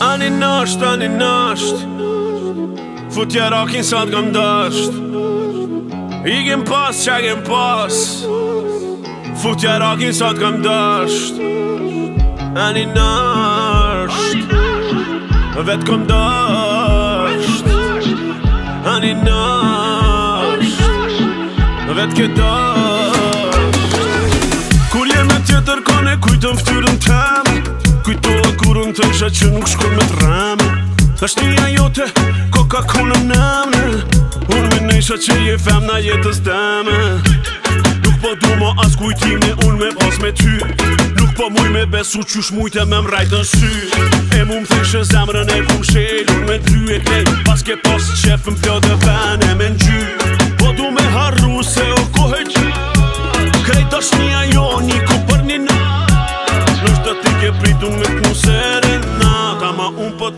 Ani nasht, ani nasht Futja rakin sa t'gëm dësht I gjem pas, që gjem pas Futja rakin sa t'gëm dësht Ani nasht Vetë këm dësht Ani nasht Vetë këtë dësht Kur jem e tjetër kone, kujtëm ftyrë Shesha që nuk shkoj me të është një shtia jote, ko ka në Unë me nejsha që je fem na jetës dame Nuk po du mo as kujtime, unë me pas me ty Nuk po muj me besu që shmujte me mrajtë në sy E mu më thyshe zemrën e kumë shelur me ty Pas ke pas qefëm fjo dhe vene me në gjy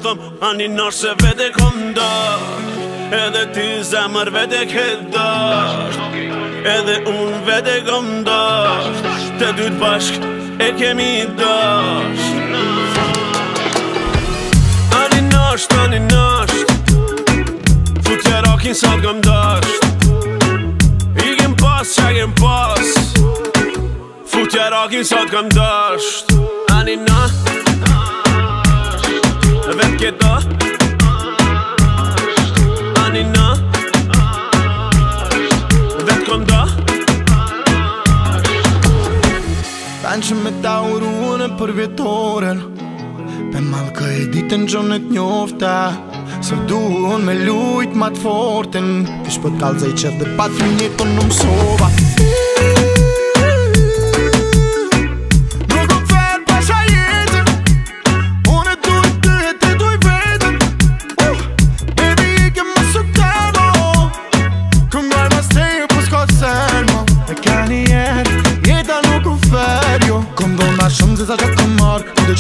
thëm Ani nash se vete kom dash Edhe ty zemër vete ke dash Edhe un vete kom dash Të dytë të bashk e kemi dash Ani nash, ani nash Futja rakin sot të kom dash I kem pas, që kem pas Futja rakin sot të kom dash Ani nash kjeta Tani na Vetë kom da Ben që me ta uruën e për vjetoren Pe malë kë e ditën gjonët njofta Së duhën me lujtë matë fortën Kësh për kalëzaj zëjqët dhe patë një të në mësova Kësh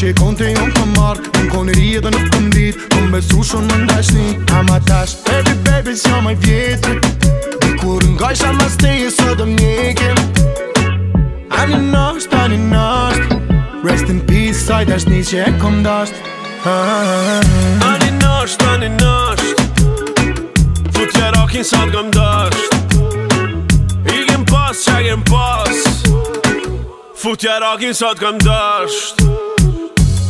që e konë të jonë të marë Unë konë rjetë në fundit Unë besu shonë në ndashni Ama tash, baby, baby, s'ja maj vjetër kur nga isha më steje, së do mjekim Ani nështë, ani nështë Rest in peace, saj një që e konë dashtë Ani nështë, ani nështë Fut që rokin sot gëm dashtë Igin pas, që igin pas Fut që rokin sot gëm dashtë